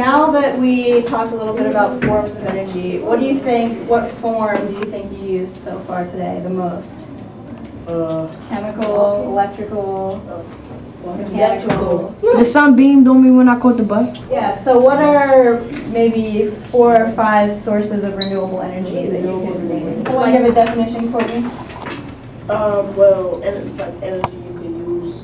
now that we talked a little bit about forms of energy, what do you think, what form do you think you used so far today the most? Uh, Chemical, electrical, mechanical? The sun beamed on me when I caught the bus. Yeah, so what are maybe four or five sources of renewable energy that you could name? Someone give a definition, Courtney? um, well, and it's like energy you can use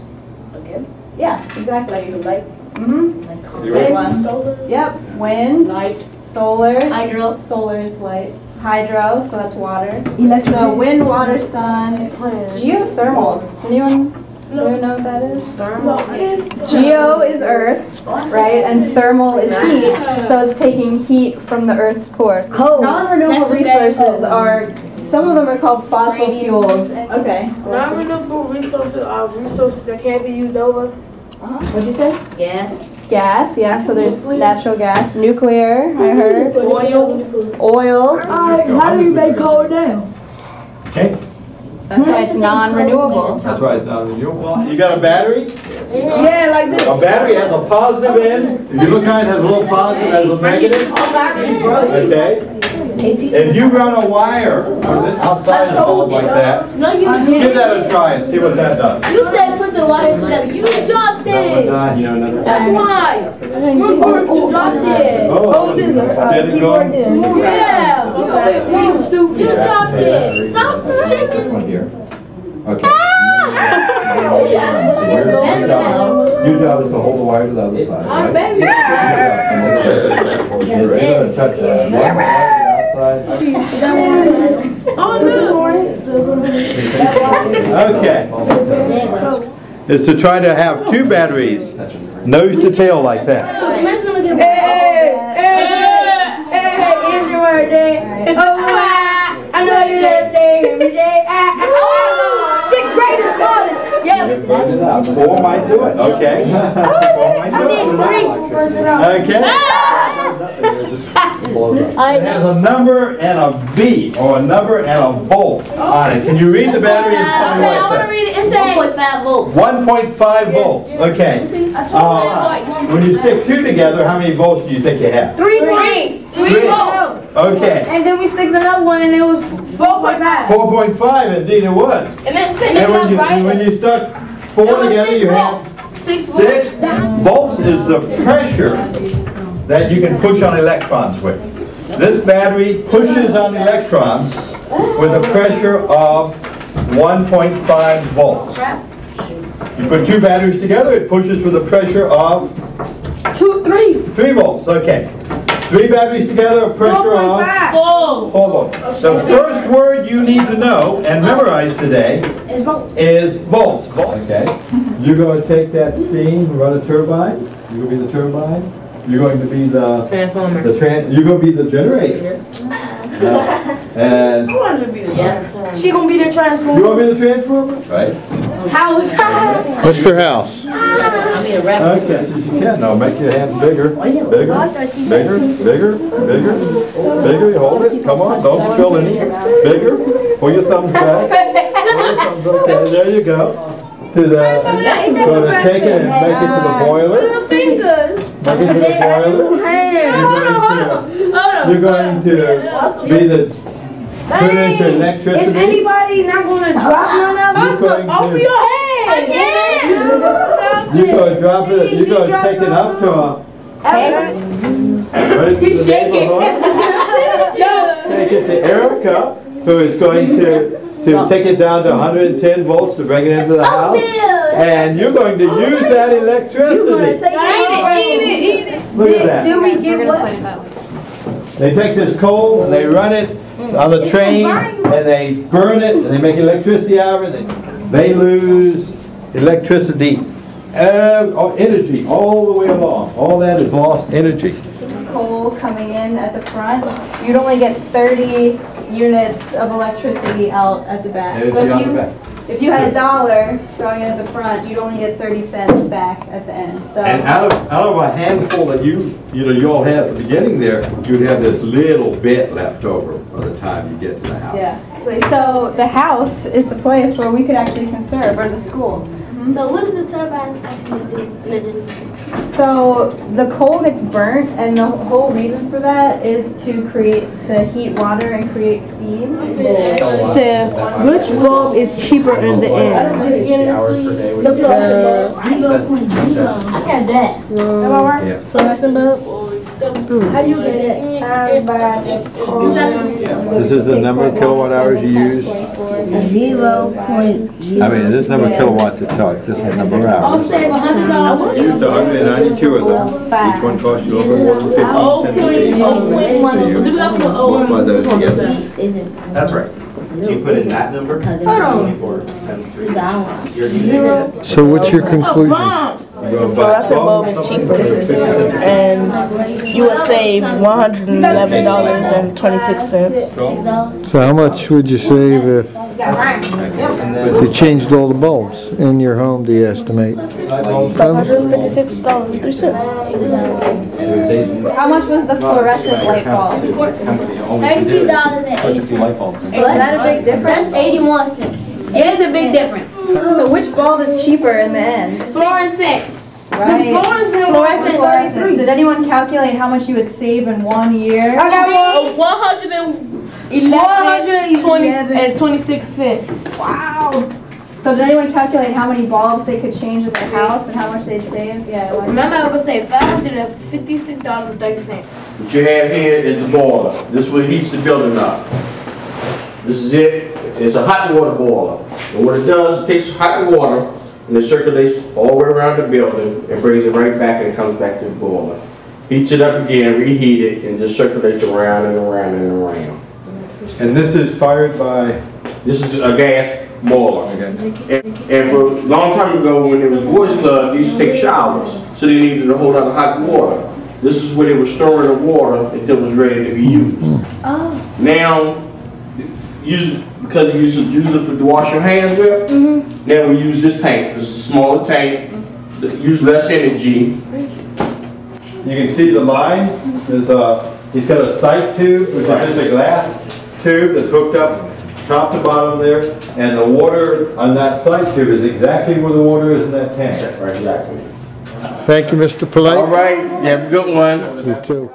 again, Yeah, like exactly. the light, Mm-hmm. like Good one. wind, solar, Yep, wind, light, solar. Hydro. Solar is light. Hydro, so that's water. Electric. So wind, water, sun. Geothermal. Does anyone, does anyone know what that is? Thermal. Uh, Geo is earth, right? And thermal is heat. So it's taking heat from the earth's core. Cold. Oh, Non-renewable resources are, some of them are called fossil fuels. Okay. Non-renewable resources are resources that can't be used over. Uh-huh. What'd you say? Gas. Gas, yeah, so there's natural gas, nuclear, I heard, Oil. oil. How do you make coal now? Okay, That's why it's non-renewable. that's why it's not renewable. You got a battery? Yeah, like this. A battery has a positive end. If you look at it, it has a little positive, has a negative. Okay? If you run a wire outside the bulb like that, No, you give didn't. that a try and see what that does. You said put the wires together. You dropped it. That's why. Remember, you dropped it. Oh, this, uh, it keyboard go? there. Yeah. You dropped it. Stop shaking. One here. Okay. Your job is to hold the wire to the other side, right? You're gonna touch that. One wire outside. Okay. Is to try to have two batteries, nose to tail like that. Man's Hey, hey, it's your birthday. Oh, I know your birthday, Michelle. Sixth grade is smallest. Four might do it, okay. Oh, Four might do it. Okay. It has a number and a V, or a number and a volt on it. Can you read the battery and tell me what it says? read it. It says 1.5 volts. 1.5 volts, okay. Uh, When you stick two together, how many volts do you think you have? Three. Three. Three. Okay, And then we stick another one and it was four point five. 4.5 indeed it was. And it's And when you, and when you stuck four together, you have six volts is the pressure that you can push on electrons with. This battery pushes on electrons with a pressure of 1.5 volts. You put two batteries together, it pushes with a pressure of Two, three. three volts, okay. Three batteries together, a pressure of. Whoa. four volts. The first word you need to know and memorize today It's volts. is volts. Okay. You're going to take that steam run a turbine. You're going to be the turbine. You're going to be the Transformer. the tran. You're going to be the generator. Uh, and I wanted to be the Yeah. transformer. She gonna be the transformer. you transformer. want to be the transformer, right? House. Mr. House. I mean, a rapper. Okay, yes, you can. No, make your hands bigger, bigger, bigger, bigger, bigger, bigger. You hold it. Come on, don't spill any. Bigger. Pull your thumbs back. Pull your thumbs. Okay, there you go. To the. Go to take it and make it to the boiler. Little fingers. Make it to the. You're going to, you're going to be the, put it into Is anybody not gonna drop none of You're them? going Open to, your head. you're going to drop it, you're going to take it up to a, right to the neighborhood. Take it to Erica, who is going to, to take it down to 110 volts to bring it into the oh, house. And you're going to use that electricity. Eat it, eat it, eat it. Look at that. Did we get what? They take this coal and they run it on the train and they burn it and they make electricity out of it. They lose electricity, uh, energy all the way along. All that is lost energy. Coal coming in at the front, you'd only get 30 units of electricity out at the back. So if you, if you had a dollar going in at the front, you'd only get 30 cents back at the end, so. And out of, out of a handful that you, you know, you all had at the beginning there, you'd have this little bit left over by the time you get to the house. Yeah, so the house is the place where we could actually conserve, or the school. Mm-hmm. So what does the turbines actually do in a generator? So the coal gets burnt, and the whole reason for that is to create to heat water and create steam. Which bulb is cheaper in the end? Hours per day. The fluorescent bulb. Zero point zero. I got that. Am I right? Fluorescent bulb. How you get it? Time by the This is the number of kilowatt hours you use? Zero point I mean, this number of kilowatts it talks, this is number of hours. Save a hundred dollars. Used hundred and ninety-two of them. Each one costs you over more than fifteen cents a piece. So you multiply those together. That's right. So you put in that number, Hold on. twenty-four times three. Cause I don't. You're using Zero. So what's your oh, conclusion? You go buy Fluorescent bulb is cheaper. And you would save one hundred and eleven dollars and twenty-six cents. So how much would you save if, if you changed all the bulbs in your home, do you estimate? Five hundred and fifty-six dollars and three cents. How much was the fluorescent light bulb? Thirty-three dollars and eighty Such a few light bulbs. Is that a big difference? That's eighty-one cents. Yeah, it's a big difference. So which bulb is cheaper in the end? Fluorescent. Right. Fluorescent. Fluorescent. Fluorescent. Did anyone calculate how much you would save in one year? I got one. One hundred and One hundred eleven, twenty, and and twenty-six cents. Wow. So did anyone calculate how many bulbs they could change in their house and how much they'd save? Yeah. Like, Remember, I was saying five hundred and fifty-six dollars and thirty cents. What you have here is the boiler. This is what heats the building up. This is it. It's a hot water boiler. And what it does, it takes hot water and it circulates all the way around the building and brings it right back and comes back to the boiler. Heats it up again, reheat it, and just circulates around and around and around. And this is fired by, This is a gas boiler. okay, And and for a long time ago, when it was boys club, they used to take showers, so they needed a whole lot of hot water. This is where they were storing the water until it was ready to be used. Oh. Now, use, because you used to use it to wash your hands with, Mhm. now we use this tank, this is a smaller tank, that use less energy. you can see the line, there's a, he's got a sight tube, which is just a glass tube that's hooked up top to bottom there, and the water on that sight tube is exactly where the water is in that tank. Right, exactly. Thank you, Mr. All Polite. right, you have a good one. You too.